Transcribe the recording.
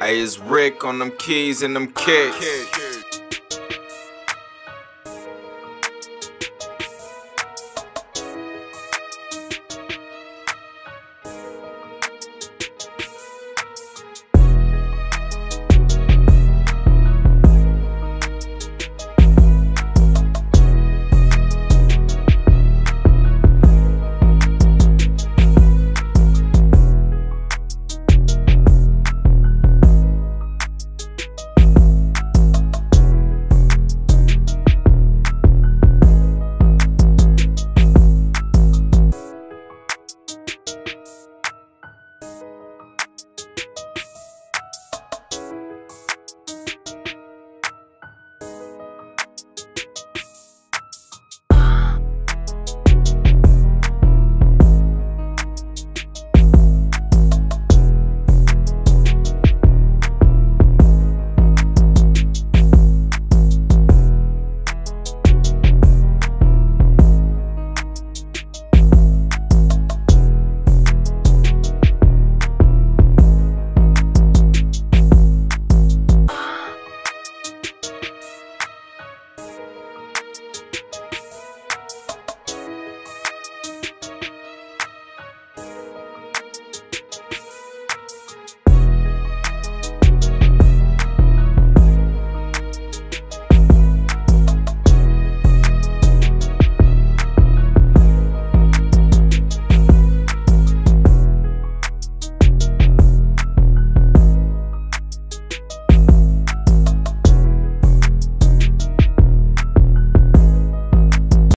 I is Rick on them keys and them kicks.